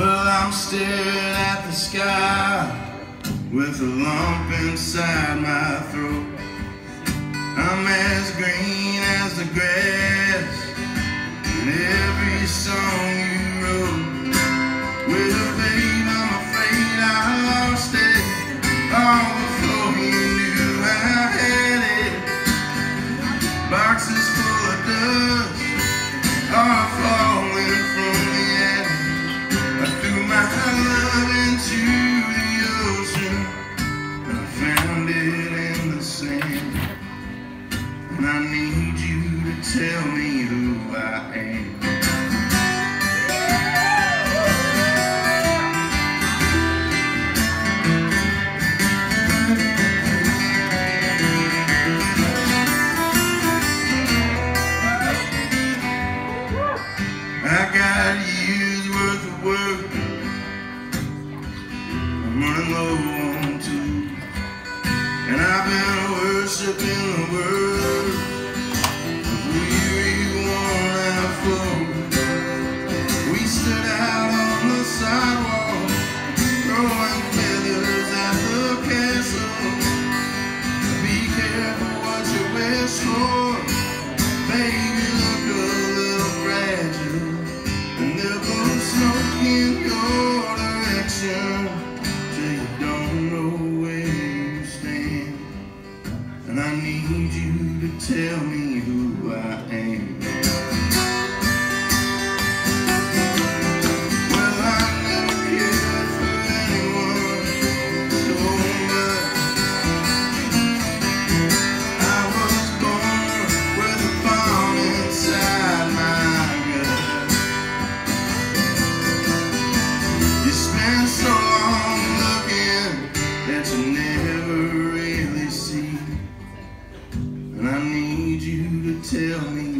I'm staring at the sky with a lump inside my throat. I'm as green as the grass in every song I need you to tell me who I am. I got years worth of work. I'm running low on. And I've been worshiping the word I need you to tell me who I am. Tell me